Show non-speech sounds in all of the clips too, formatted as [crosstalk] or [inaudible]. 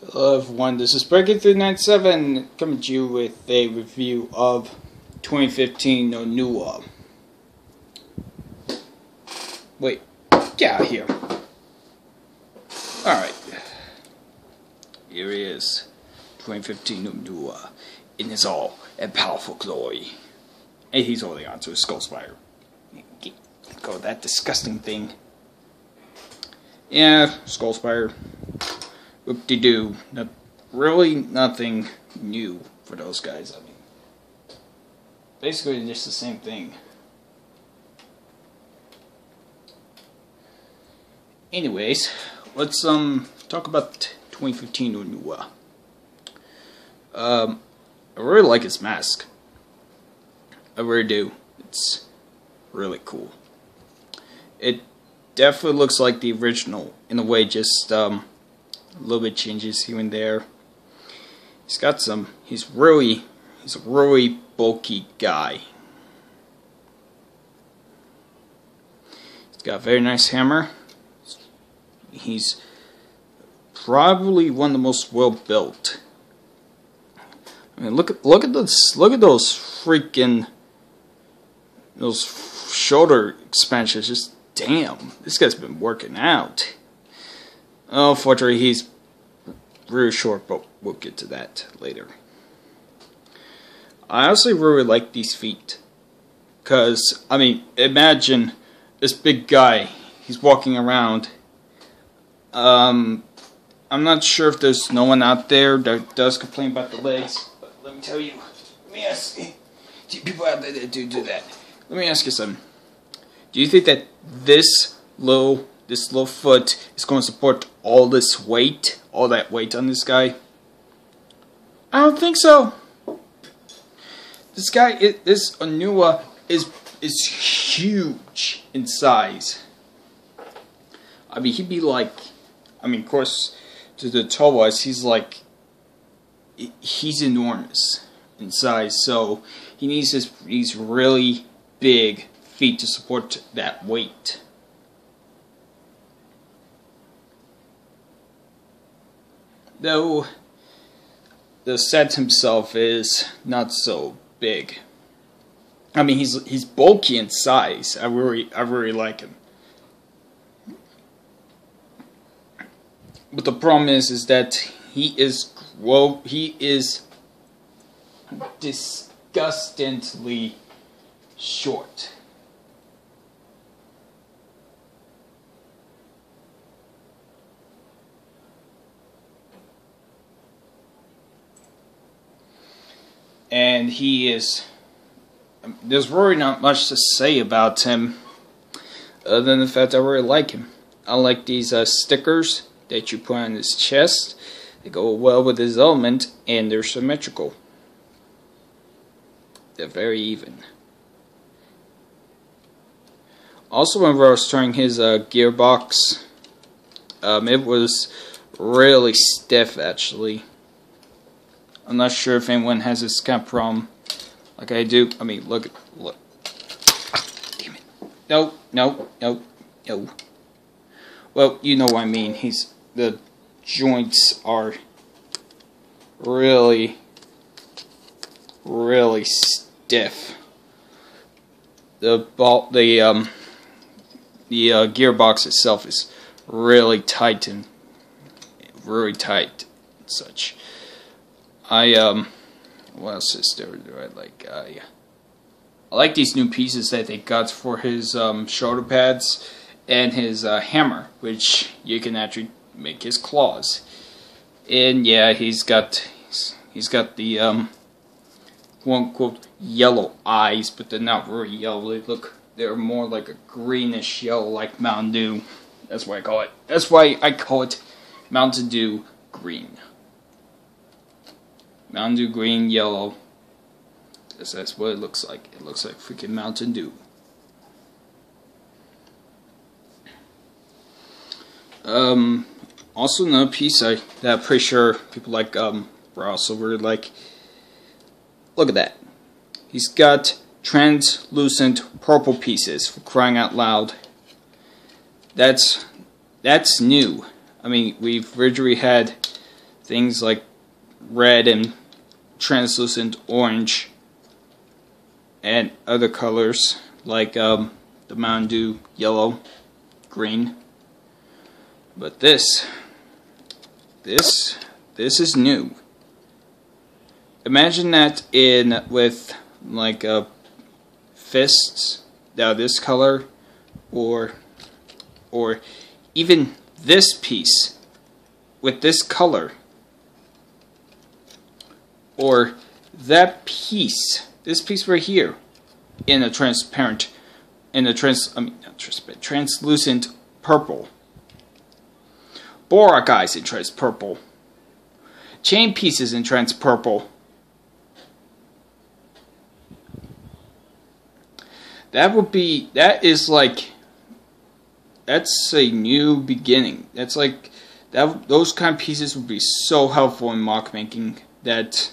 Hello everyone, this is Breaking397 coming to you with a review of 2015 Onua. Uh, wait, get out of here. Alright. Here he is. 2015 Onua uh, in his all and powerful glory. And he's holding on to his skull spider. Go that disgusting thing. Yeah, skull spider whoop-de-doo. No, really nothing new for those guys. I mean, basically just the same thing. Anyways, let's um talk about 2015 Onua. Um, I really like his mask. I really do. It's really cool. It definitely looks like the original in a way, just um a little bit changes here and there. He's got some, he's really, he's a really bulky guy. He's got a very nice hammer. He's probably one of the most well built. I mean, look at look at this. Look at those freaking those shoulder expansions. Just damn, this guy's been working out. Unfortunately, he's really short, but we'll get to that later. I honestly really like these feet. Because, I mean, imagine this big guy. He's walking around. Um, I'm not sure if there's no one out there that does complain about the legs. But let me tell you. Let me ask you. People out there that do do that. Let me ask you something. Do you think that this little this little foot is going to support all this weight, all that weight on this guy? I don't think so. This guy, this Onua is is huge in size. I mean, he'd be like, I mean, of course, to the tall he's like, he's enormous in size. So he needs these really big feet to support that weight. Though the set himself is not so big. I mean, he's he's bulky in size. I really I really like him. But the problem is, is that he is well, he is disgustingly short. And he is. There's really not much to say about him, other than the fact I really like him. I like these uh, stickers that you put on his chest. They go well with his element, and they're symmetrical. They're very even. Also, whenever I was trying his uh, gearbox, um, it was really stiff actually. I'm not sure if anyone has this kind problem like I do. I mean, look, look. Ah, damn it. No, no, no, no. Well, you know what I mean. He's, the joints are really, really stiff. The ball, the, um, the uh, gearbox itself is really tight and really tight and such. I um, what else is there? Do I like? Uh, yeah. I like these new pieces that they got for his um, shoulder pads and his uh, hammer, which you can actually make his claws. And yeah, he's got he's got the um, quote unquote yellow eyes, but they're not really yellow. They look they're more like a greenish yellow, like Mountain Dew. That's why I call it. That's why I call it Mountain Dew green. Mountain Dew green, yellow. That's, that's what it looks like. It looks like freaking Mountain Dew. Um, also another piece I that I'm pretty sure people like um also really like. Look at that. He's got translucent purple pieces for crying out loud. That's that's new. I mean, we've originally had things like red and translucent orange and other colors like um, the Mountain Dew yellow, green. But this, this, this is new. Imagine that in with like a uh, fists now this color or or even this piece with this color or that piece this piece right here in a transparent in a trans I mean transparent translucent purple. Bohrok eyes in trans purple. Chain pieces in trans purple. That would be that is like that's a new beginning. That's like that those kind of pieces would be so helpful in MOC making that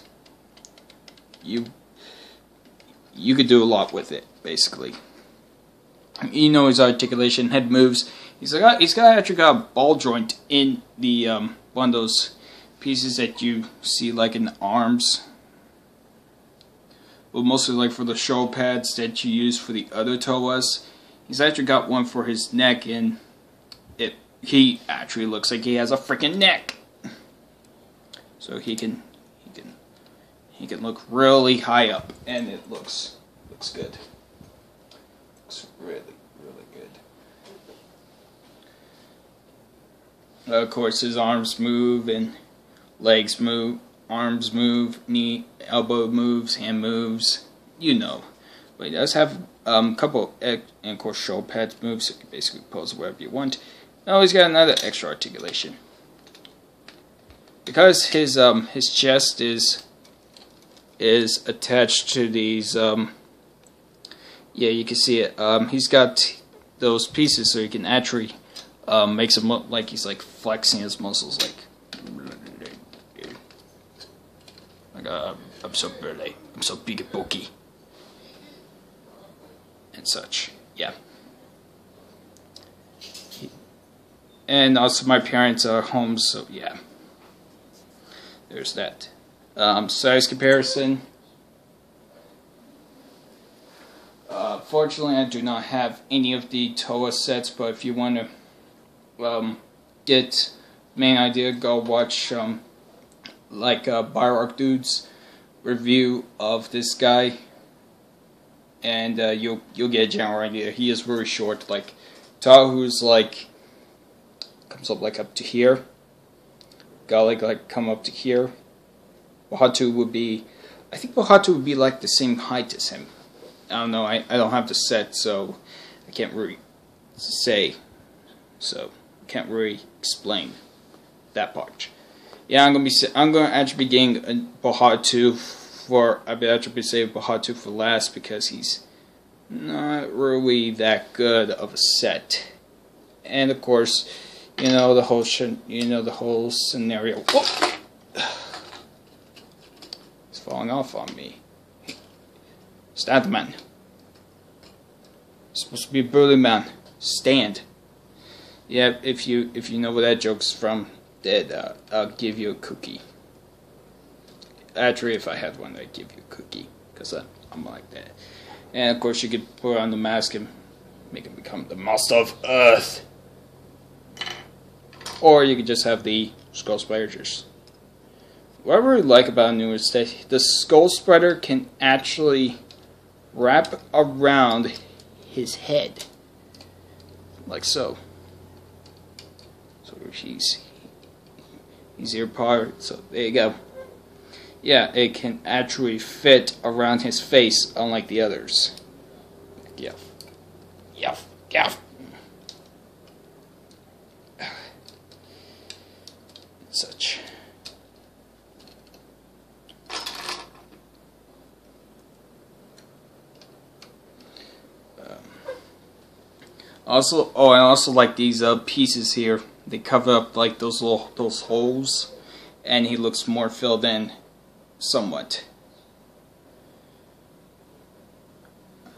you you could do a lot with it basically. You know his articulation, head moves. He's like he's got actually got a ball joint in the um, one of those pieces that you see like in the arms Well, mostly like for the show pads that you use for the other Toas. He's actually got one for his neck, and it he actually looks like he has a freaking neck. So he can he can look really high up, and it looks looks good. Looks really really good. Of course, his arms move and legs move arms move, knee, elbow moves, hand moves, you know. But he does have um, a couple, and of course, shoulder pads move, so you can basically pose wherever you want. Now he's got another extra articulation. Because his um, his chest is is attached to these, um, yeah, you can see it. Um, he's got those pieces so he can actually um, makes him look like he's like flexing his muscles, like Like, uh, I'm so burly. I'm so big and bulky. And such. Yeah. And also my parents are home, so yeah. There's that. Um, size comparison. Uh, fortunately, I do not have any of the Toa sets, but if you want to um, get main idea, go watch um, like Biorock Dude's review of this guy, and uh, you'll you'll get a general idea. He is very short. Like Tahu's like comes up like up to here. Galik like come up to here. Pohatu would be, I think Pohatu would be like the same height as him. I don't know. I I don't have the set, so I can't really say. So I can't really explain that part yeah, I'm gonna be I'm gonna actually be getting Pohatu for I bet actually be saving Pohatu for last because he's not really that good of a set. And of course, you know the whole you know the whole scenario. Whoa! Falling off on me. Stand, man. Supposed to be a burly man. Stand. Yeah, if you if you know where that joke's from, then uh, I'll give you a cookie. Actually, if I had one, I'd give you a cookie because I'm like that. And of course, you could put on the mask and make him become the master of Earth. Or you could just have the skull spiders. What I really like about Onua is that the skull spider can actually wrap around his head. Like so. So he's easier part. So there you go. Yeah, it can actually fit around his face, unlike the others. Yeah. Yeah. Yeah. [sighs] Such. Also, oh, I also like these uh, pieces here they cover up like those little those holes and he looks more filled in somewhat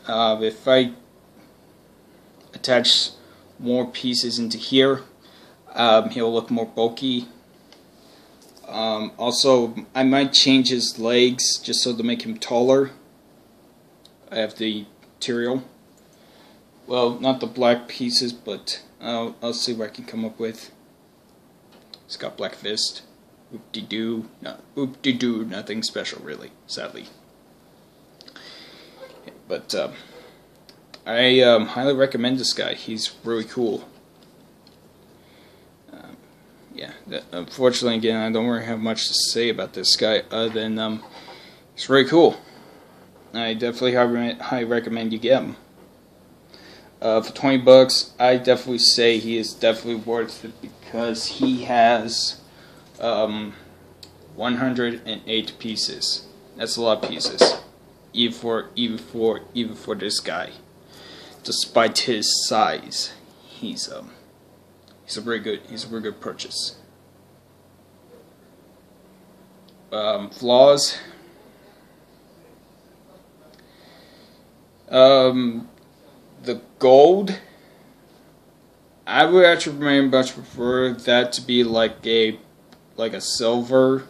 uh, if I attach more pieces into here um, he'll look more bulky Um, also, I might change his legs just so to make him taller. I have the material. Well, not the black pieces, but I'll, I'll see what I can come up with. It's got black fist. Oop-de-doo. No, oop-de-doo. Nothing special, really, sadly. But, uh, I um, highly recommend this guy. He's really cool. Um, yeah, that, unfortunately, again, I don't really have much to say about this guy other than um, he's really cool. I definitely highly recommend you get him. Uh, for 20 bucks, I definitely say he is definitely worth it because he has um, 108 pieces. That's a lot of pieces, even for even for even for this guy despite his size, he's um he's a very good he's a very good purchase. Um, flaws. Um, the gold. I would actually much prefer that to be like a like a silver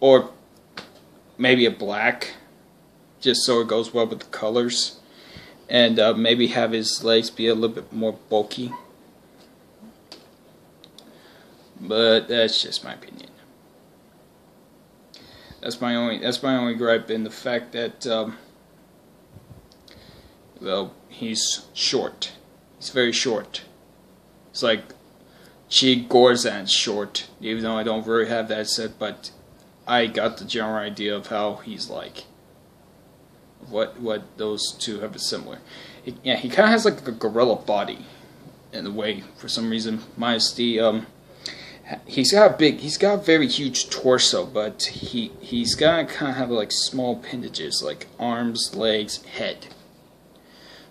or maybe a black just so it goes well with the colors and uh, maybe have his legs be a little bit more bulky. But that's just my opinion. That's my only that's my only gripe in the fact that um, well he's short. He's very short. It's like Chi Gorzan's short, even though I don't really have that set, but I got the general idea of how he's like what what those two have a similar. Yeah, he kind of has like a gorilla body in a way for some reason. Minus the um, he's got a big, he's got a very huge torso, but he he's got kind of have like small appendages like arms, legs, head.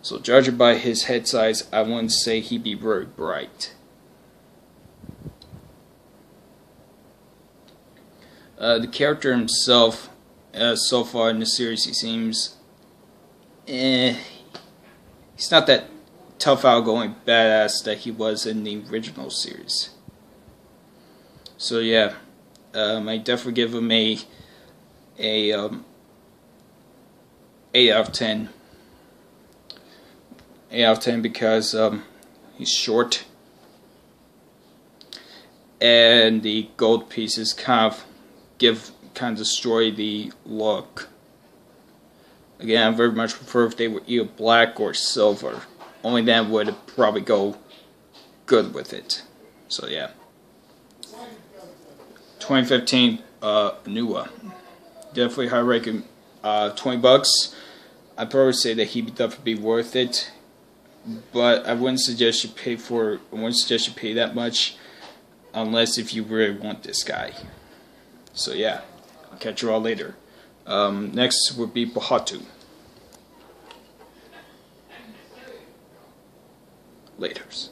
So judging by his head size, I wouldn't say he'd be very bright. Uh, the character himself, uh, so far in the series, he seems eh, he's not that tough, outgoing badass that he was in the original series. So yeah, um, I definitely give him a a um, eight out of ten. Eight out of ten because um, he's short, and the gold pieces kind of give kind of destroy the look. Again, I very much prefer if they were either black or silver. Only then would it probably go good with it. So yeah. 2015 uh, Onua. Definitely high ranking. Uh, 20 bucks. I'd probably say that he'd definitely be worth it. But I wouldn't suggest you pay for. I wouldn't suggest you pay that much, unless if you really want this guy. So yeah, I'll catch you all later. Um, next would be Pohatu. Laters.